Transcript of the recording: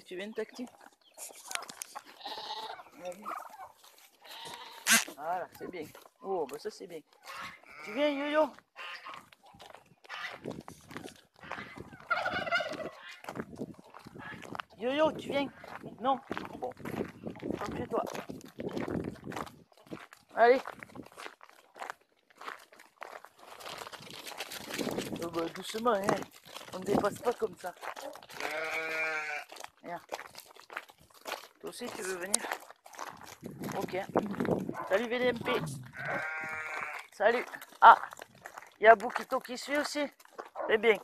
Tu viens, tactile Voilà, c'est bien. Oh, bah ça c'est bien. Tu viens, Yo-Yo Yo-Yo, tu viens Non Bon, rentre chez toi. Allez oh, bah, Doucement, hein. on ne dépasse pas comme ça. Viens. Aussi, tu veux venir? Ok. Salut VDMP. Salut. Ah, il y a Boukito qui suit aussi? C'est bien.